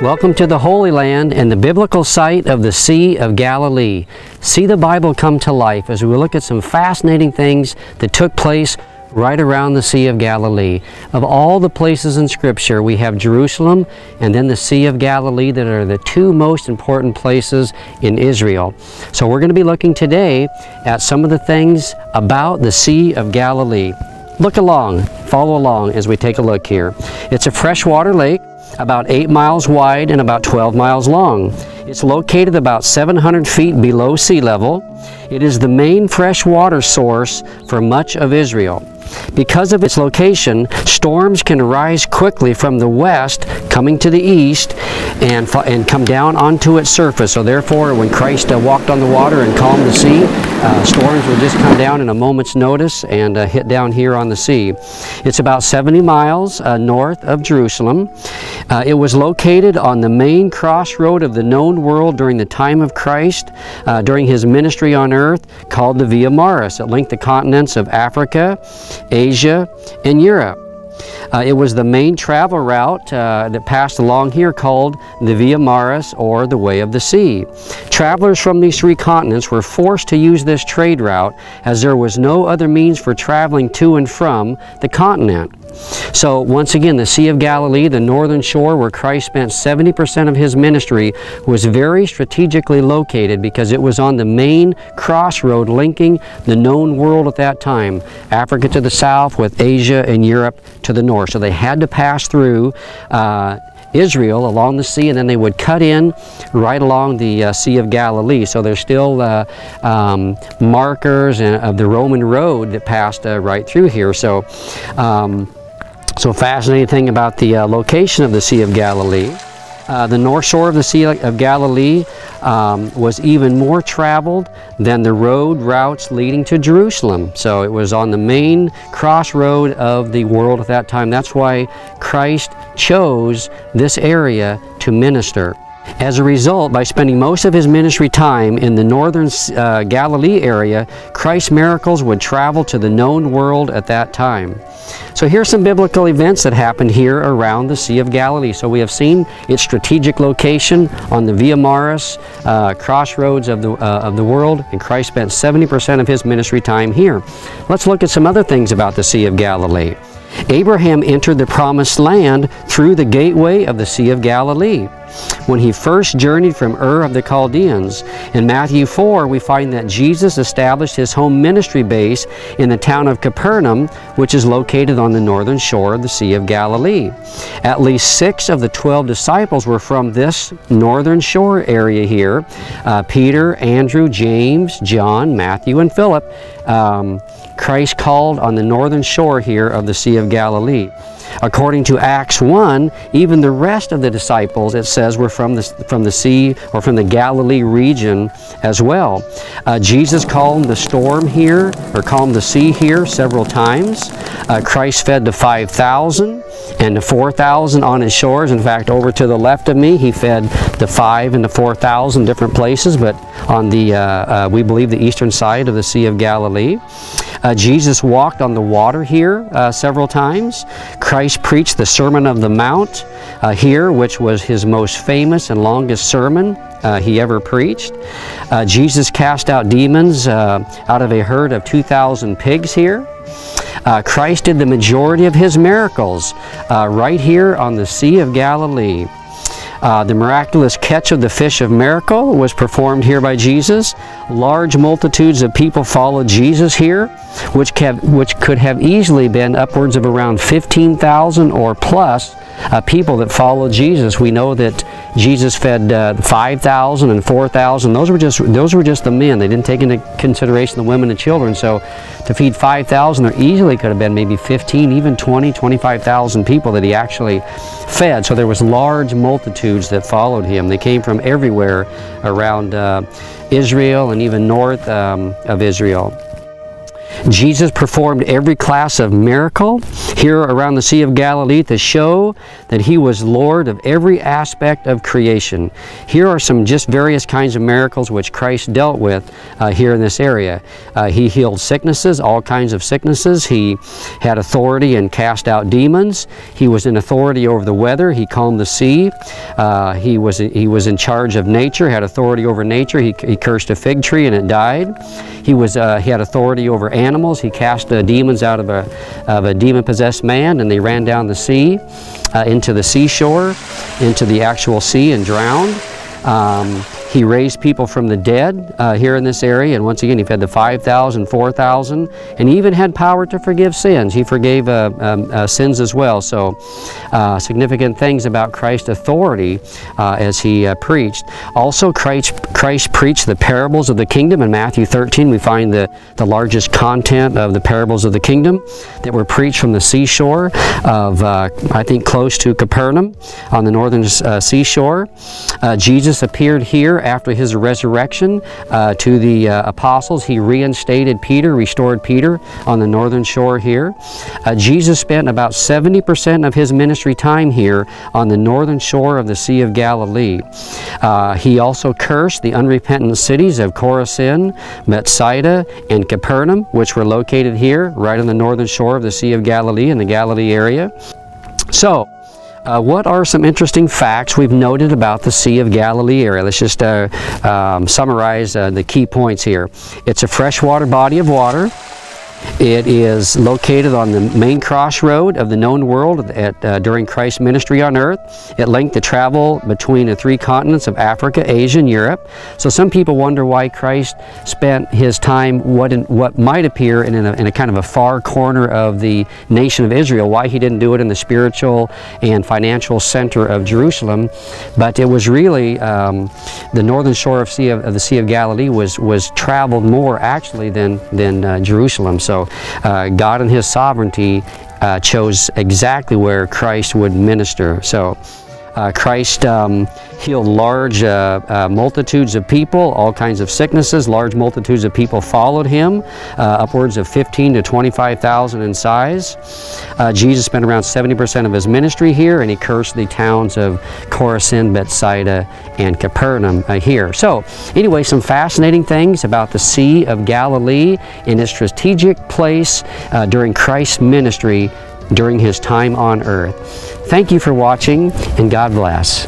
Welcome to the Holy Land and the biblical site of the Sea of Galilee. See the Bible come to life as we look at some fascinating things that took place right around the Sea of Galilee. Of all the places in Scripture, we have Jerusalem and then the Sea of Galilee that are the two most important places in Israel. So we're going to be looking today at some of the things about the Sea of Galilee. Look along, follow along as we take a look here. It's a freshwater lake about 8 miles wide and about 12 miles long. It's located about 700 feet below sea level. It is the main fresh water source for much of Israel. Because of its location, storms can rise quickly from the west, coming to the east, and, and come down onto its surface. So therefore, when Christ uh, walked on the water and calmed the sea, uh, storms would just come down in a moment's notice and uh, hit down here on the sea. It's about 70 miles uh, north of Jerusalem. Uh, it was located on the main crossroad of the known world during the time of Christ, uh, during his ministry on earth, called the Via Maris. It linked the continents of Africa, Asia, and Europe. Uh, it was the main travel route uh, that passed along here called the Via Maris or the Way of the Sea. Travelers from these three continents were forced to use this trade route as there was no other means for traveling to and from the continent. So once again, the Sea of Galilee, the northern shore where Christ spent 70% of his ministry, was very strategically located because it was on the main crossroad linking the known world at that time, Africa to the south with Asia and Europe to the north. So they had to pass through uh, Israel along the sea, and then they would cut in right along the uh, Sea of Galilee. So there's still uh, um, markers of the Roman road that passed uh, right through here. So. Um, so fascinating thing about the uh, location of the Sea of Galilee. Uh, the north shore of the Sea of Galilee um, was even more traveled than the road routes leading to Jerusalem. So it was on the main crossroad of the world at that time. That's why Christ chose this area to minister. As a result, by spending most of his ministry time in the northern uh, Galilee area, Christ's miracles would travel to the known world at that time. So here's some biblical events that happened here around the Sea of Galilee. So we have seen its strategic location on the Via Maris, uh, crossroads of the, uh, of the world, and Christ spent 70% of his ministry time here. Let's look at some other things about the Sea of Galilee. Abraham entered the promised land through the gateway of the Sea of Galilee. When he first journeyed from Ur of the Chaldeans, in Matthew 4, we find that Jesus established his home ministry base in the town of Capernaum, which is located on the northern shore of the Sea of Galilee. At least six of the 12 disciples were from this northern shore area here uh, Peter, Andrew, James, John, Matthew, and Philip. Um, Christ called on the northern shore here of the Sea of Galilee. According to Acts 1, even the rest of the disciples, it says, were from the, from the sea or from the Galilee region as well. Uh, Jesus calmed the storm here, or calmed the sea here several times. Uh, Christ fed the 5,000 and the 4,000 on his shores. In fact, over to the left of me, he fed the 5 and the 4,000 different places, but on the, uh, uh, we believe, the eastern side of the Sea of Galilee. Uh, Jesus walked on the water here uh, several times. Christ preached the Sermon of the Mount uh, here, which was his most famous and longest sermon uh, he ever preached. Jesus cast out demons out of a herd of 2,000 pigs here. Christ did the majority of his miracles right here on the Sea of Galilee. Uh, the miraculous catch of the fish of miracle was performed here by Jesus. Large multitudes of people followed Jesus here, which, which could have easily been upwards of around 15,000 or plus uh, people that followed Jesus. We know that Jesus fed uh, 5,000 and 4,000. Those were just those were just the men. They didn't take into consideration the women and children. So to feed 5,000, there easily could have been maybe 15, even 20, 25,000 people that he actually fed. So there was large multitudes that followed him. They came from everywhere around uh, Israel and even north um, of Israel. Jesus performed every class of miracle. Here around the Sea of Galilee to show that he was Lord of every aspect of creation. Here are some just various kinds of miracles which Christ dealt with uh, here in this area. Uh, he healed sicknesses, all kinds of sicknesses. He had authority and cast out demons. He was in authority over the weather. He calmed the sea. Uh, he was he was in charge of nature, had authority over nature. He, he cursed a fig tree and it died. He was uh, he had authority over animals. He cast the demons out of a of a demon possessed man, and they ran down the sea uh, into the seashore, into the actual sea, and drowned. Um, he raised people from the dead uh, here in this area, and once again, he fed the 5,000, 4,000, and he even had power to forgive sins. He forgave uh, um, uh, sins as well. So, uh, significant things about Christ's authority uh, as he uh, preached. Also, Christ, Christ preached the parables of the kingdom. In Matthew 13, we find the, the largest content of the parables of the kingdom that were preached from the seashore of, I think, close to Capernaum on the northern seashore. Jesus appeared here after his resurrection uh, to the uh, apostles. He reinstated Peter, restored Peter on the northern shore here. Uh, Jesus spent about 70% of his ministry time here on the northern shore of the Sea of Galilee. Uh, he also cursed the unrepentant cities of Chorazin, Bethsaida, and Capernaum, which were located here, right on the northern shore of the Sea of Galilee in the Galilee area. So, uh, what are some interesting facts we've noted about the Sea of Galilee area? Let's just uh, um, summarize uh, the key points here. It's a freshwater body of water. It is located on the main crossroad of the known world at, uh, during Christ's ministry on earth. It linked the travel between the three continents of Africa, Asia, and Europe. So some people wonder why Christ spent his time what, in, what might appear in a, in a kind of a far corner of the nation of Israel, why he didn't do it in the spiritual and financial center of Jerusalem. But it was really um, the northern shore of, sea of, of, the Sea of Galilee was, was traveled more actually than, than uh, Jerusalem. So so uh, God in His sovereignty uh, chose exactly where Christ would minister. So uh, Christ um, healed large uh, uh, multitudes of people, all kinds of sicknesses. Large multitudes of people followed him, uh, upwards of 15 to 25,000 in size. Uh, Jesus spent around 70% of his ministry here, and he cursed the towns of Chorazin, Bethsaida, and Capernaum uh, here. So, anyway, some fascinating things about the Sea of Galilee in its strategic place during Christ's ministry during his time on earth. Thank you for watching, and God bless.